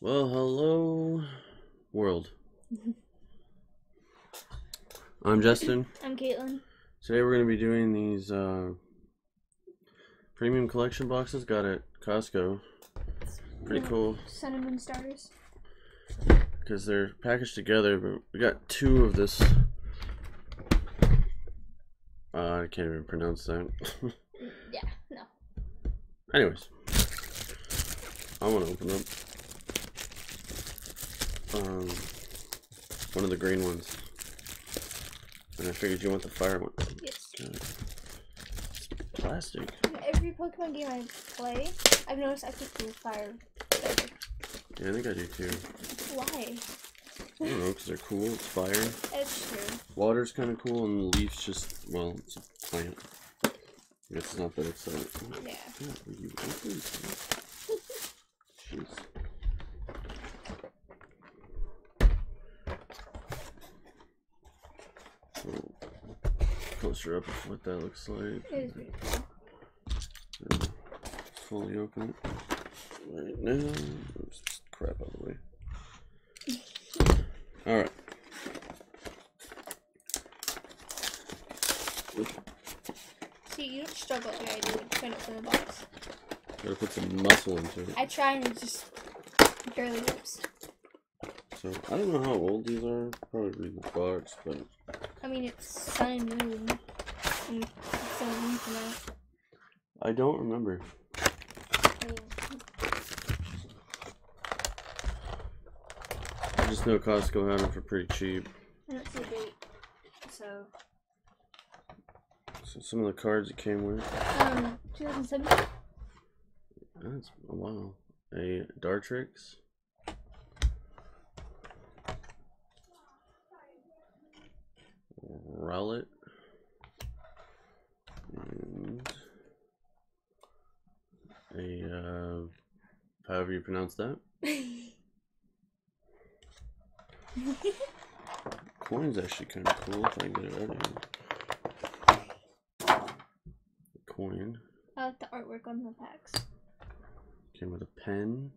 Well, hello, world. I'm Justin. I'm Caitlin. Today we're going to be doing these uh, premium collection boxes got at Costco. Pretty cool Sun and Moon starters. because they're packaged together, but we got two of this. Uh, I can't even pronounce that. Yeah, no. Anyways, I want to open up um, one of the green ones. And I figured you want the fire one. Yes. Plastic. Every Pokemon game I play, I've noticed I pick the fire better. Yeah, I think I do too. Why? I don't know, because they're cool. It's fire. It's true. Water's kind of cool, and the leaf's just, well, it's a plant. It's not that exciting. Yeah. God, will you open? Jeez. So, closer up of what that looks like. It cool. Fully open right now. Oops, crap out of the way. Alright. See, you don't struggle like I do trying to open the box. Gotta put some muscle into it. I try and it just barely moves. So, I don't know how old these are. Probably read the box, but I mean, it's Sun and Moon. I don't remember. I just know Costco had them for pretty cheap. I don't see a date. So, So some of the cards it came with. um, 2007? That's a while. A Dartrix. Rowlet. A uh however you pronounce that. Coin's actually kinda cool if I get it out of here. Coin. I like the artwork on the packs. Came with a pen.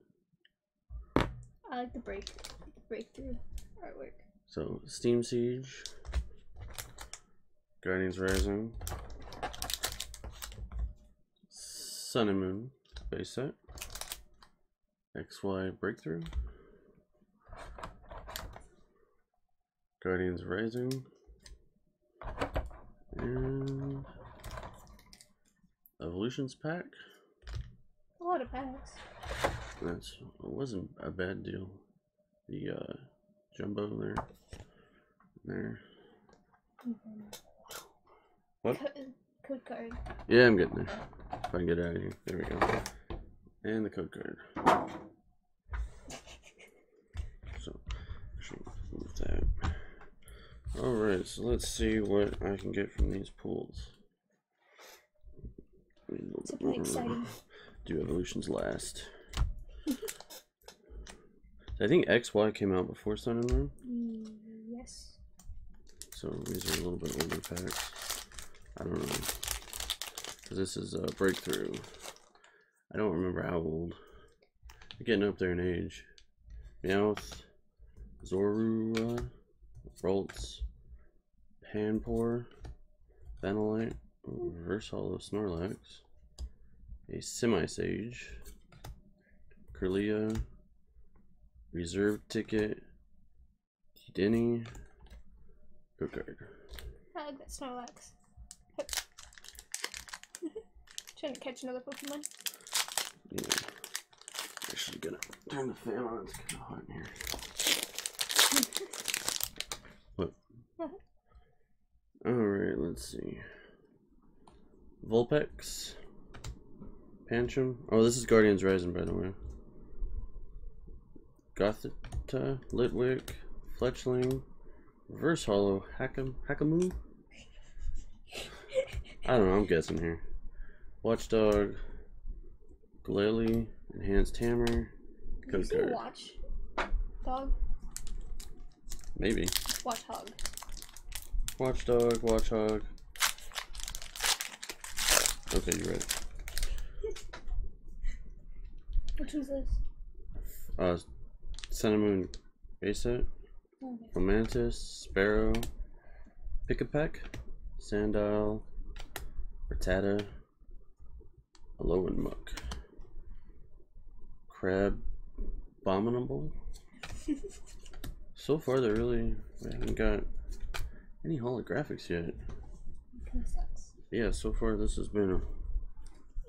I like the break, the breakthrough artwork. So, Steam Siege, Guardians Rising, Sun and Moon base set, XY Breakthrough, Guardians Rising, and Evolutions Pack. A lot of packs. That's it wasn't a bad deal. The uh, jumbo there, there. What? Code card. Yeah, I'm getting there. If I can get out of here. There we go. And the code card. So, actually, move that. Alright, so let's see what I can get from these pools. It's pretty exciting. Do evolutions last. I think XY came out before Sun and Moon, Yes. so these are a little bit older packs. I don't know. This is a breakthrough. I don't remember how old. They're getting up there in age. Meowth, Zorua, Ralts, Panpour, Vanillite, Reverse Holo Snorlax, a Simisage, Kirlia, Reserve Ticket, Denny, Go card. I like that Snorlax. Trying to catch another Pokemon. Yeah. Actually gonna turn the fan on, it's kinda hot in here. What? Alright, let's see. Vulpix. Pancham. Oh, this is Guardians Rising, by the way. Gothita, Litwick, Fletchling, Reverse Holo, Hackam, Hackamoo? I don't know, I'm guessing here. Watchdog, Glalie, Enhanced Hammer, Did you Code say card. watch? Dog? Maybe. Watch hog. Watchdog, Watchhog. Okay, you're right. Which one's this? Uh, Sun and Moon base set. Okay. Romantis, Sparrow, Pikipek, Sandile, Rattata, Alolan Muk, Crab, Abominable. so far, they really haven't got any holographics yet. Of. Yeah, so far this has been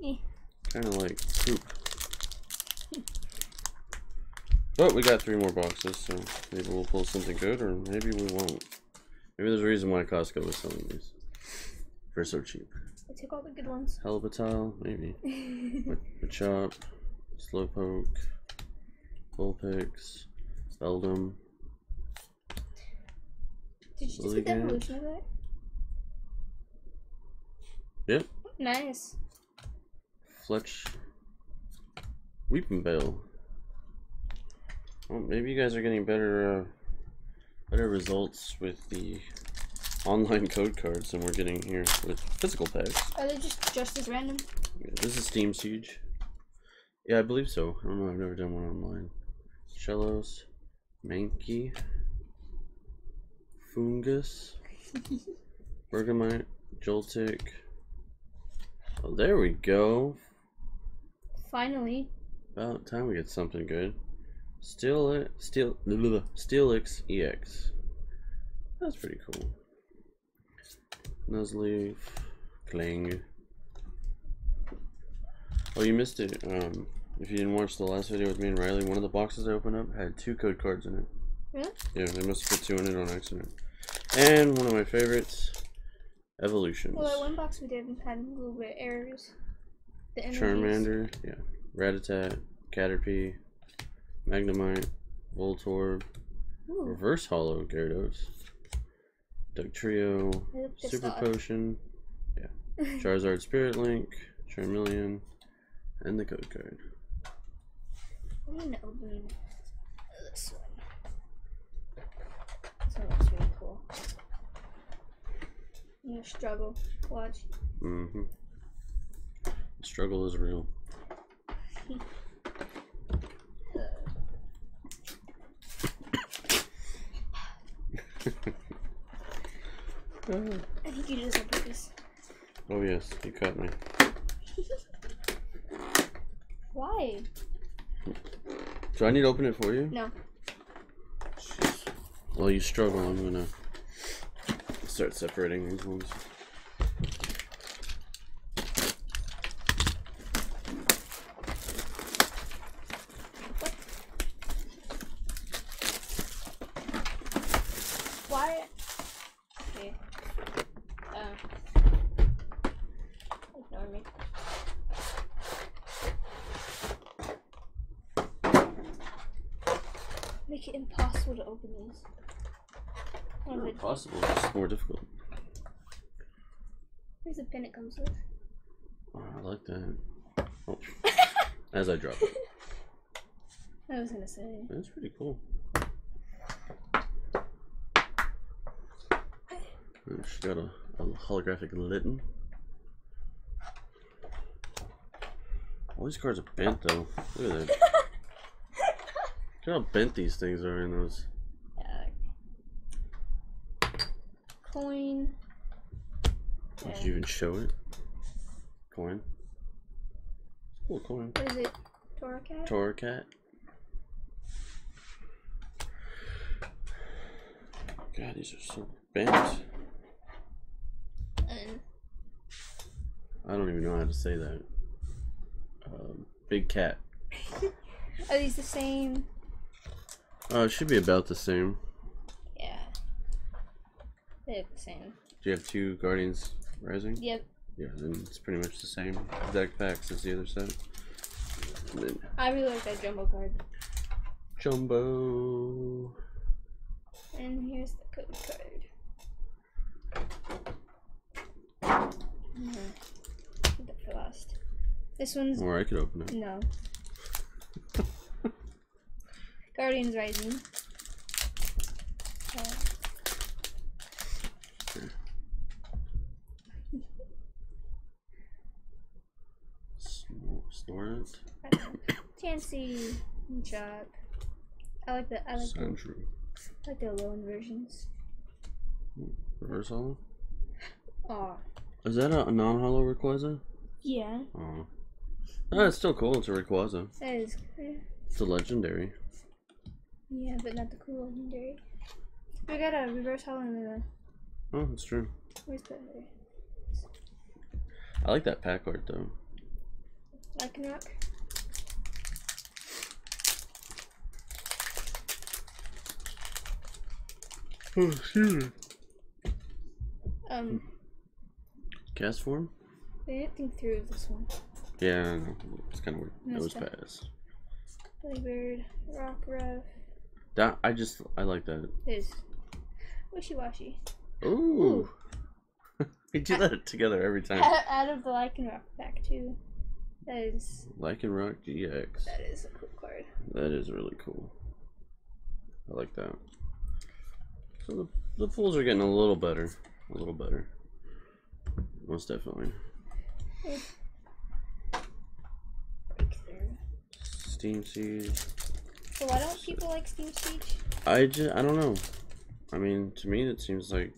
Eh. kind of like poop. But we got three more boxes, so maybe we'll pull something good, or maybe we won't. Maybe there's a reason why Costco was selling these for so cheap. I took all the good ones. Helbatile, maybe. Machop, Slowpoke, Vulpix, Beldum, Did you just get the evolution of that? Yep. Nice. Fletch, Weepinbell. Well, maybe you guys are getting better, uh, better results with the online code cards than we're getting here with physical packs. Are they just just as random? Yeah, this is Steam Siege. Yeah, I believe so. I don't know. I've never done one online. Shellos, Mankey, Fungus, Bergmite, Joltik. Oh, there we go. Finally. About time we get something good. Steel, Steel, Steelix EX. That's pretty cool. Nuzleaf, Cling. Oh, you missed it. Um, if you didn't watch the last video with me and Riley, one of the boxes I opened up had two code cards in it. Really? Yeah, they must have put two in it on accident. And one of my favorites, Evolutions. Well, that one box we did had a little bit of errors. The energies. Charmander, yeah. Ratatat, Caterpie, Magnemite, Voltorb, Ooh, Reverse Holo Gyarados, Dugtrio, I look pissed Super off. Potion, Charizard Spirit Link, Charmeleon, and the code card. I'm gonna open this one. This one looks really cool. I'm gonna struggle. Watch. Mm-hmm. Struggle is real. I think you did this on purpose. Oh yes, you caught me. Why? Do I need to open it for you? No. While you struggle, I'm gonna start separating these ones. Why? Okay. Uh. Ignore me. Make it impossible to open these. Not but possible, it's more difficult. here's a pin it comes with. Oh, I like that. Oh. As I drop it. I was gonna say. That's pretty cool. Oh, She got a, a holographic Litten. All these cards are bent though. Look at that. Look how bent these things are in those. Uh, coin. Did you even show it? Coin. Cool coin. What is it? Torcat? Torcat. God, these are so bent. and I don't even know how to say that. Um, big cat. are these the same? Uh, it should be about the same. Yeah. They look the same. Do you have two Guardians Rising? Yep. Yeah, then it's pretty much the same exact packs as the other set. Then I really like that jumbo card. Jumbo. And here's the code card. That for last. This one's Or I could open it. no. Guardians Rising. Uh, Snor- Snorunt. Chansey, Chop, I like the I like the, Sandshrew. I like the loan versions. Reverse holo? Oh. Is that a, non hollow Rayquaza? Yeah. Oh. Oh, it's still cool. It's a Rayquaza. That is eh, It's a legendary. Yeah, but not the cool legendary. We got a reverse holo in the Oh, that's true. where's the I like that pack art though. Lycanroc? Oh, excuse me. Um Castform? I didn't think through this one. Yeah, I know. It's kind of weird. Nosepass. Blackbird, Rockruff. That I just I like that. Is Wishiwashi. Ooh. we do that together every time. Out of the Lycanroc pack too. That is Lycanroc GX. that is a cool card. That is really cool. I like that. So the, the pools are getting a little better. A little better. Most definitely. Breakthrough. Steam Siege. So why don't people like Steam Siege? I just, I don't know. I mean, to me, it seems like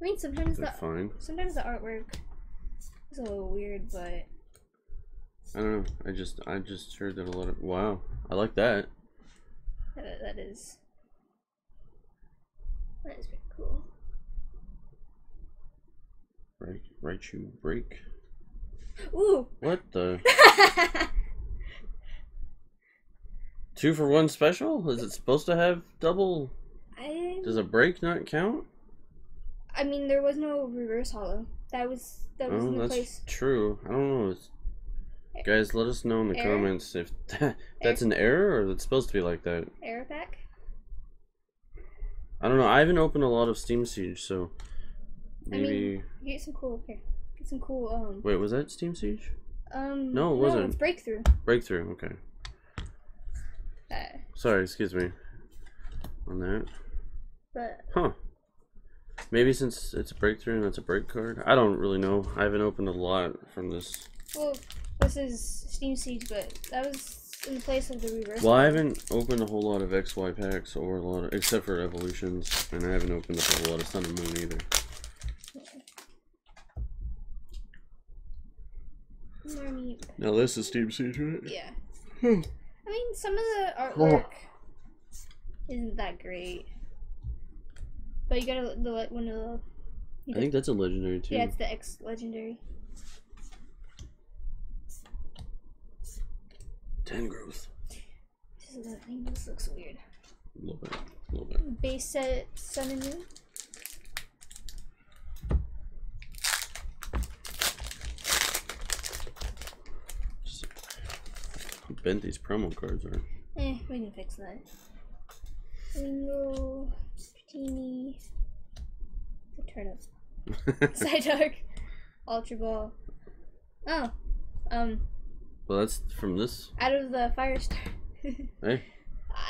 I mean, sometimes the fine. sometimes the artwork is a little weird, but I don't know. I just, I just heard that a lot of. Wow, I like that. that, that is that is pretty cool. Right, right, you break. Ooh. What the? Two for one special? Is it supposed to have double? I Does a break not count? I mean, there was no reverse holo. That was that was Oh, in the that's place. true. I don't know. It's... Guys, let us know in the Error? comments if that's an error or it's supposed to be like that. Error pack. I don't know. I haven't opened a lot of Steam Siege, so I mean- maybe. Get some cool here. Get some cool um Wait, was that Steam Siege? um. No, it No, wasn't. it's breakthrough. Breakthrough. Okay. Sorry, excuse me. On that. but Huh. Maybe since it's a breakthrough and it's a break card. I don't really know. I haven't opened a lot from this. well, this is Steam Siege, but that was in the place of the reverse. Well, I haven't opened a whole lot of XY packs or a lot of, except for evolutions, and I haven't opened up a whole lot of Sun and Moon either. Marnie. Now this is Steam Siege, right? Yeah. Hmm. I mean, some of the artwork isn't that great, but you gotta the one of the. you I think that's a legendary too. Yeah, it's the X legendary. Ten growth. This is the thing. This looks weird. A little bit. A little bit. Base set Sun and Moon. Just how bent these promo cards are. Eh, we can fix that. Wingo, Dratini, the turnip, Psyduck, Ultra Ball. Oh, um, well, that's from this. out of the Fire Star. Hey,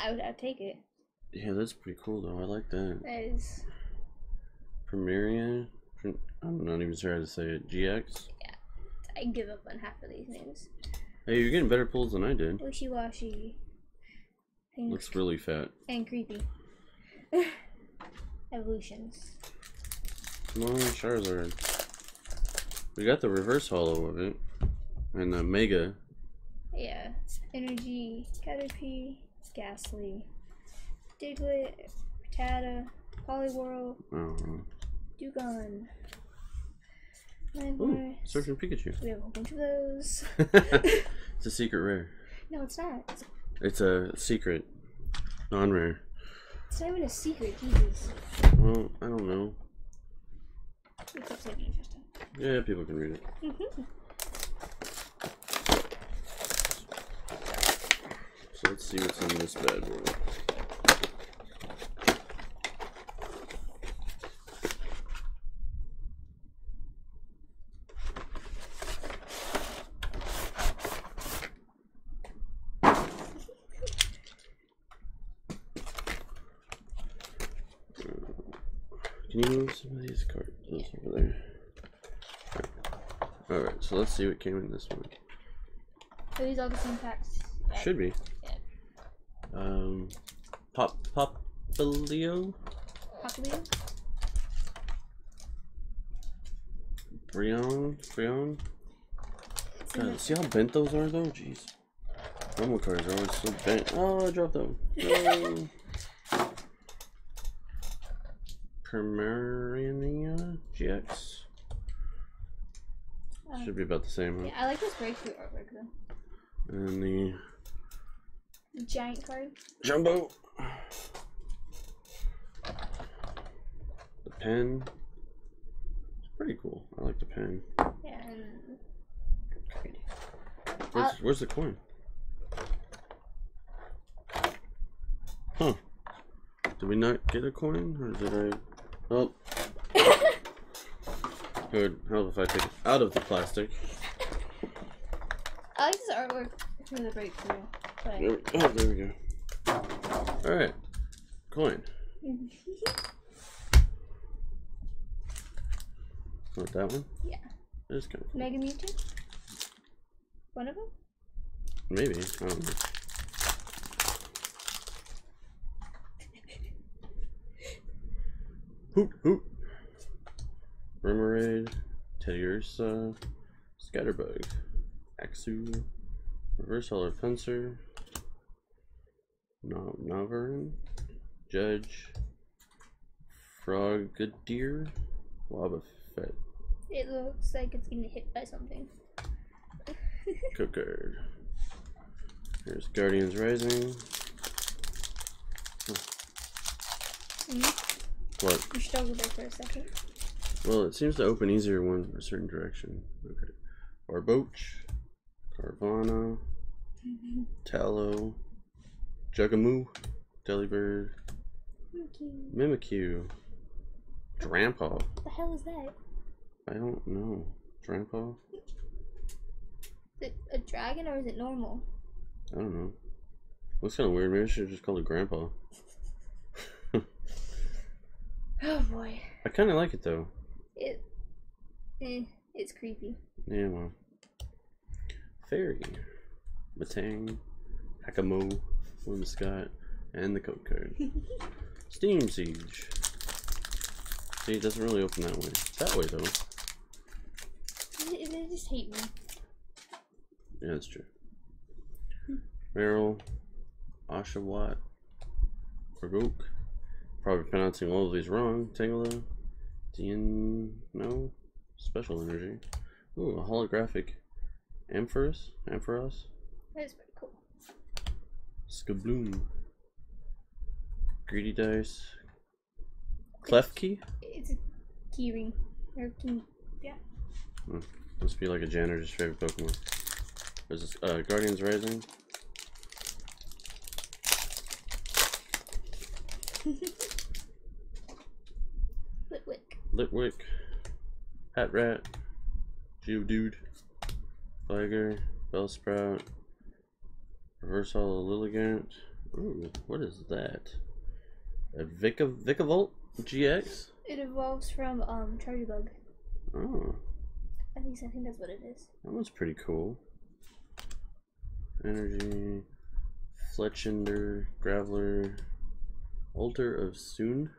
I would I'd take it. yeah, that's pretty cool though. I like that. That is Premieria. Prim- I'm not even sure how to say it. GX. Yeah, I give up on half of these names. Hey, you're getting better pulls than I did. Wishiwashi. Looks really fat. and creepy. Evolutions. Come on, Charizard. We got the reverse holo of it. And the Mega. Yeah. Energy, Caterpie, Gastly, Diglett, Rattata, Poliwhirl, Oh, Dewgong. Ooh. Surfing Pikachu. We have a whole bunch of those. it's a secret rare. No, it's not. It's, a secret. Non rare. it's not even a secret, Jesus. Well, I don't know. It's upside down, Justin. Yeah, people can read it. Mm -hmm. So let's see what's in this bad boy. Can you move some of these cards those over there? Alright, so let's see what came in this one. Are these all the same packs? Yeah. Should be. Yeah. Um, Pop Popilio? Populio? Brion? Brion? God, see how bent those are though? Jeez. Normal cards are always so bent. Oh, I dropped them. No. GX. Uh, Should be about the same, huh? yeah, I like this breakthrough artwork though. And the giant card. Jumbo. The pen. It's pretty cool. I like the pen. Yeah, and Where's, where's the coin? Huh. Did we not get a coin? Or did I... Oh. Good. How if I take it out of the plastic? I like this artwork for the breakthrough. But There we, oh, there we go. Alright. Coin. What, that one? Yeah. That is kind of cool. Mega Mewtwo? One of them? Maybe. I don't know. Hoot hoot. Remoraid, Teddiursa, Scatterbug, Axew, Reverse Holo Fencer, no Noverin, Judge, Frogadier, Wobbuffet, It looks like it's getting hit by something. Cookard. Here's Guardians Rising. Mhm. What? You struggled there for a second. Well, it seems to open easier when a certain direction. Okay. Barboach, Carvanha, Tallow, Jugamoo, Delibird, Okay. Mimikyu, Drampa. What the hell is that? I don't know. Drampa? Is it a dragon or is it normal? I don't know. Looks kind of weird. Maybe I should just called it Grandpa. Oh boy. I kind of like it though. It. Eh, it's creepy. Yeah, well. Fairy, Matang, Hakamo, Whimsicott, and the code card. Steam Siege. See, it doesn't really open that way. That way, though. They, they just hate me. Yeah, that's true. Meryl, Oshawott, Orgook. Probably pronouncing all of these wrong. Tangela, Dian, no, Special Energy. Ooh, a holographic Ampharos, Ampharos, That's pretty cool. Skabloom, Greedy Dice, Klefki. It's a keyring. Or key. Yeah. Must be like a janitor's favorite Pokemon. There's this, uh, Guardians Rising. Litwick. Hat Rat, Geodude, Flager, Bellsprout, Reverse Holo Lilligant. Ooh, what is that? A Vika Vikavolt GX? It evolves from um Chargebug. Oh, At least I think that's what it is. that one's pretty cool. Energy, Fletchinder, Graveler, Altar of Soon,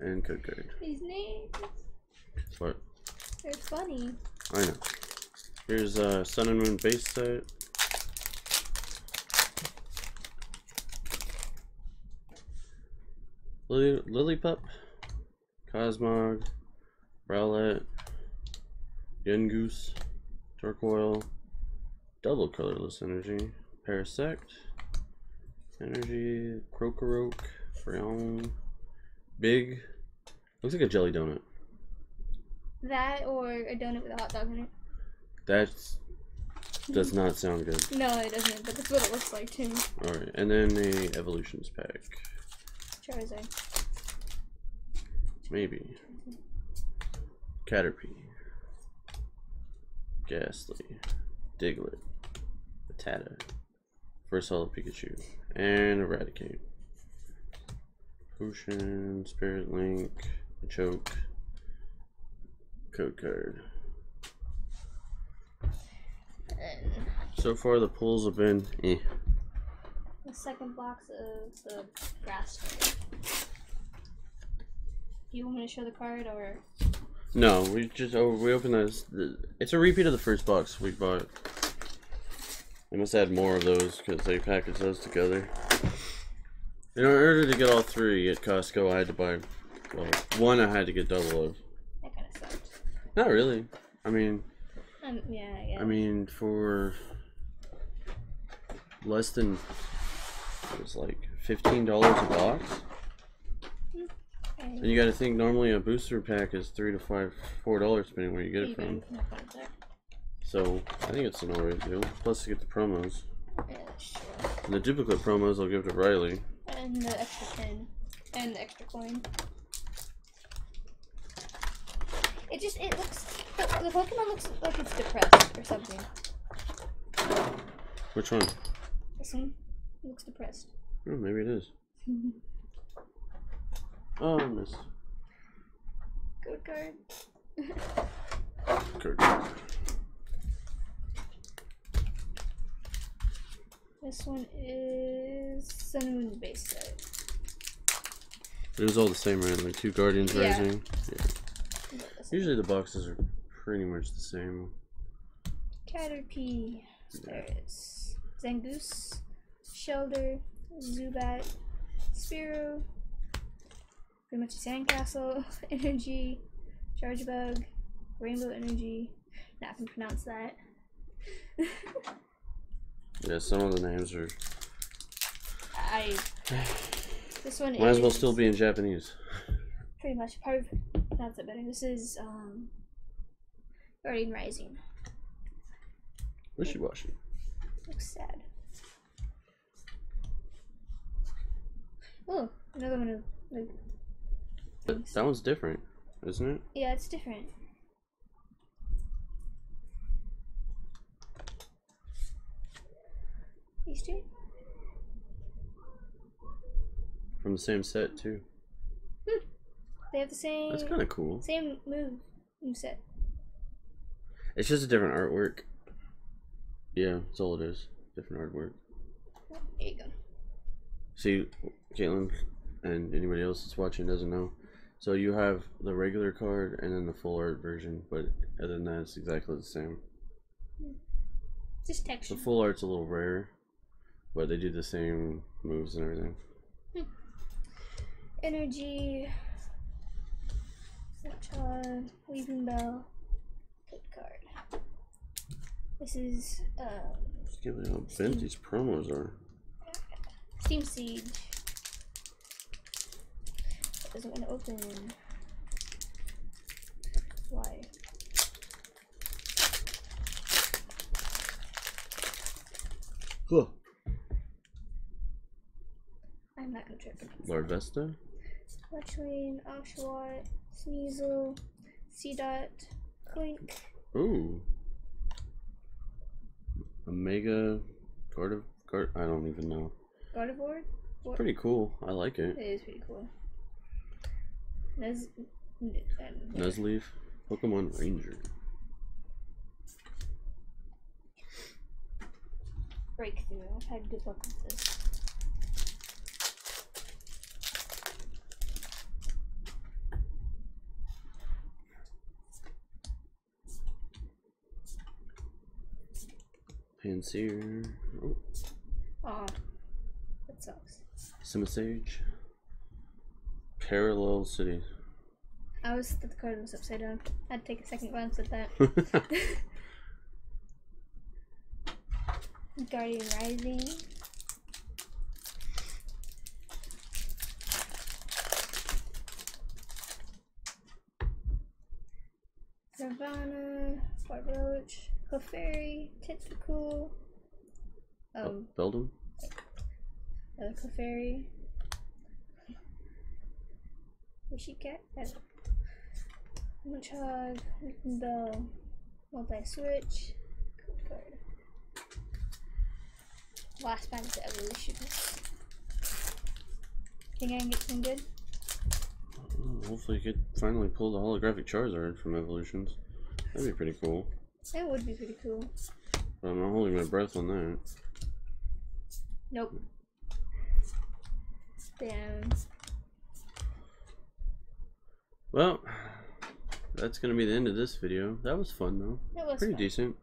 and Code Card. These names. What? They're funny. I know. Here's uh, Sun and Moon base set. Lily, Lillipup, Cosmog, Rowlet, Yungoose, Torkoal, Double Colorless Energy, Parasect, Energy, Crocoroke, Brown, Big, looks like a jelly donut. That or a donut with a hot dog in it. That does hmm. not sound good. No, it doesn't, but that's what it looks like too. Alright, and then a evolutions pack. Charizard. Maybe. Caterpie. Gastly. Diglett. Rattata. First Hollow Pikachu. And Eradicate. Potion, Spirit Link, Choke. Code card. So far the pulls have been eh. the second box of the grass starter. Do you want me to show the card or? No, we just oh we opened this. It's a repeat of the first box we bought. They must add more of those because they package those together. In order to get all three at Costco, I had to buy. Well, one I had to get double of. That kind of sucked. Not really. I mean, Um, yeah, I. I mean for less than it was like fifteen dollars a box. And you got to think normally a booster pack is three to five, four dollars depending where you get it from. can have fun with that. So I think it's an alright deal. Plus you get the promos. Yeah, true. And the duplicate promos I'll give to Riley. And the extra pin. And the extra coin. It just, it looks, the, Pokemon looks like it's depressed or something. Which one? This one looks depressed. Oh, maybe it is. Oh, I missed. Good card. Kurt. This one is Moon base set. It was all the same, right? Like two Guardians Yeah. Rising. Yeah. Usually the boxes are pretty much the same. Caterpie. There it is. Zangoose. Shellder. Zubat. Spearow. Pretty much a sandcastle. Energy. Charge bug. Rainbow Energy. Not I can pronounce that. Yeah, some of the names are. I. This one Might as well still be in Japanese. pretty much part of. Pronounce it better. This is um. Guardian Rising. Wishiwashi. Looks sad. Oh, another one of like But that one's different, isn't it? yeah, it's different. These two? From the same set too. Hmm. They have the same That's kind of cool. same move set. It's just a different artwork. Yeah, that's all it is. Different artwork. Oh, there you go. See, Caitlin, and anybody else that's watching doesn't know. So you have the regular card and then the full art version, but other than that, it's exactly the same. Hmm. Just texture. The full art's a little rare, but they do the same moves and everything. Energy. Uh, Weaving Bell. Good card. This is um, Just give it how bent these promos are. Steam Siege. That doesn't want to open. Why? Huh. I'm not gonna try to pronounce Lord Vesta? Fletchling, Oshawott, Sneasel, Seedot, Clink, Ooh. Omega of Guard I don't even know. Gardevoir. What? Pretty cool. I like it. It is pretty cool. Nez. Um, N- and- Nuzleaf. Pokemon Ranger. Breakthrough. I've had good luck with this. Pansear. Oh, Aw. That sucks. Simisage. Parallel City. I was that the card was upside down. I had to take a second glance at that. Guardian Rising. Barboach, Clefairy, Tentacool, um, Beldum? another Clefairy, Wishy Cat, Munchog, Bell, Multi Switch, Code Card. Last pack is Evolution. Think I can get some good? Oh, Hopefully, you could finally pull the holographic Charizard from Evolutions. That'd be pretty cool. That would be pretty cool. I'm not holding my breath on that. Nope. Damn. Well, that's gonna be the end of this video. That was fun though. It was Pretty fun. decent.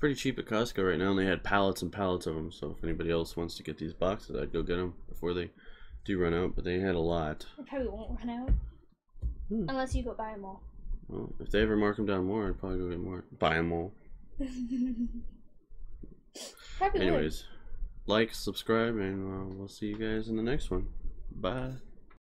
Pretty cheap at Costco right now, and they had pallets and pallets of them. So if anybody else wants to get these boxes, I'd go get them before they do run out. But they had a lot. It probably won't run out. Hmm. Unless you go buy them all. Well, if they ever mark them down more, I'd probably go get more. Buy them all. would. Anyways, like, subscribe, and uh, we'll see you guys in the next one. Bye.